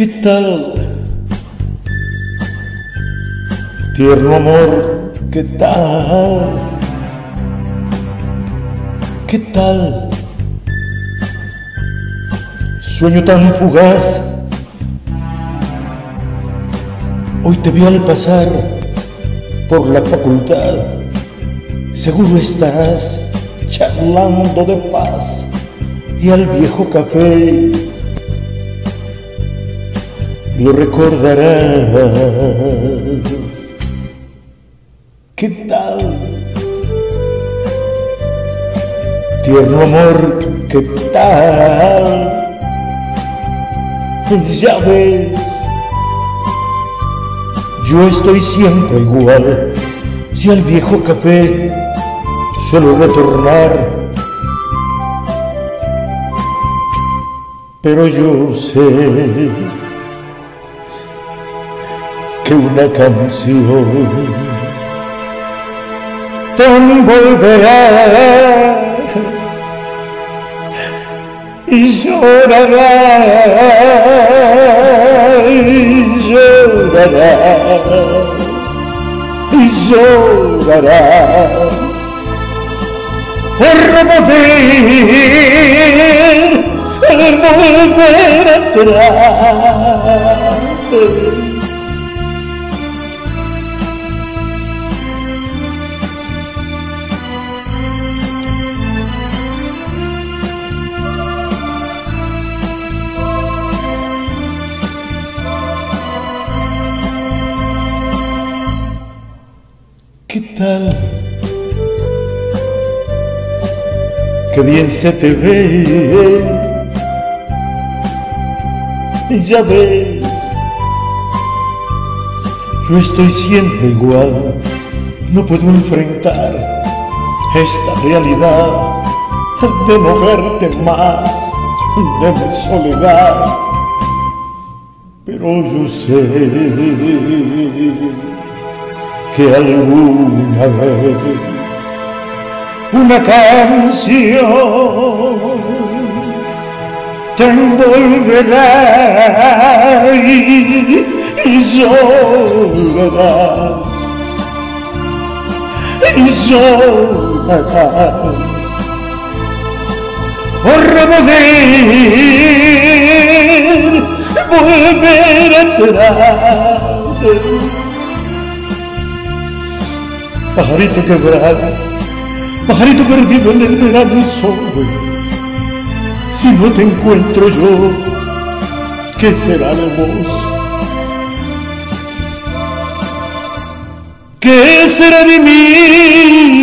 ¿Qué tal? Tierno amor, ¿qué tal? ¿Qué tal? Sueño tan fugaz. Hoy te vi al pasar por la facultad. Seguro estarás charlando de paz y al viejo café lo recordarás. ¿Qué tal? Tierno amor, ¿qué tal? Ya ves, yo estoy siempre igual. Si al viejo café suelo retornar, pero yo sé que una canción te envolverá y llorará, y llorará, y llorarás por no poder volver atrás. ¿Qué tal? Qué bien se te ve. Ya ves, yo estoy siempre igual. No puedo enfrentar esta realidad de no verte más, de mi soledad. Pero yo sé que alguna vez una canción te envolverá y, y llorarás, y llorarás por poder volver atrás pajarito quebrado, pajarito perdido en el verano solo. Si no te encuentro yo, ¿qué será de vos? ¿Qué será de mí?